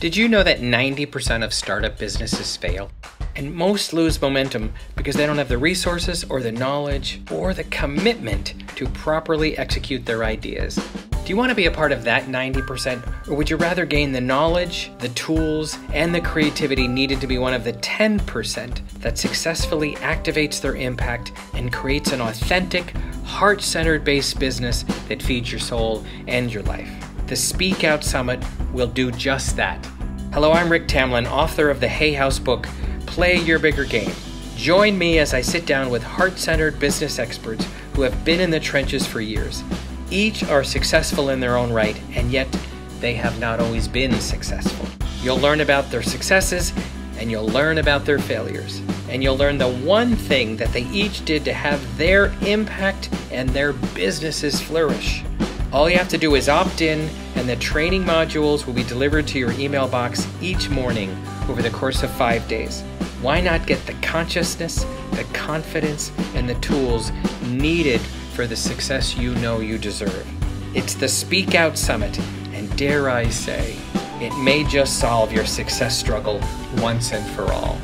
Did you know that 90% of startup businesses fail? And most lose momentum because they don't have the resources or the knowledge or the commitment to properly execute their ideas. Do you want to be a part of that 90%? Or would you rather gain the knowledge, the tools, and the creativity needed to be one of the 10% that successfully activates their impact and creates an authentic, heart centered based business that feeds your soul and your life? The Speak Out Summit will do just that. Hello, I'm Rick Tamlyn, author of the Hay House book, Play Your Bigger Game. Join me as I sit down with heart centered business experts who have been in the trenches for years. Each are successful in their own right, and yet they have not always been successful. You'll learn about their successes and you'll learn about their failures. And you'll learn the one thing that they each did to have their impact and their businesses flourish. All you have to do is opt in, and the training modules will be delivered to your email box each morning over the course of five days. Why not get the consciousness, the confidence, and the tools needed for the success you know you deserve? It's the Speak Out Summit, and dare I say, it may just solve your success struggle once and for all.